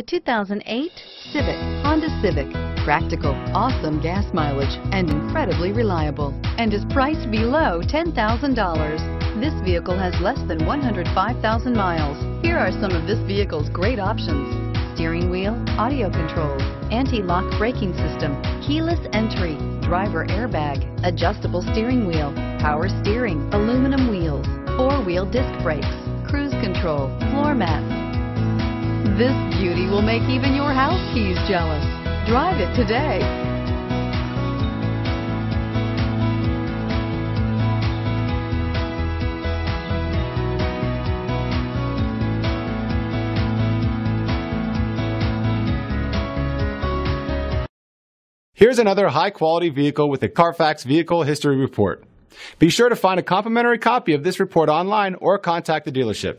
The 2008 Civic, Honda Civic. Practical, awesome gas mileage, and incredibly reliable, and is priced below $10,000. This vehicle has less than 105,000 miles. Here are some of this vehicle's great options. Steering wheel, audio controls, anti-lock braking system, keyless entry, driver airbag, adjustable steering wheel, power steering, aluminum wheels, four-wheel disc brakes, cruise control, floor mats. This beauty will make even your house keys jealous. Drive it today. Here's another high quality vehicle with a Carfax Vehicle History Report. Be sure to find a complimentary copy of this report online or contact the dealership.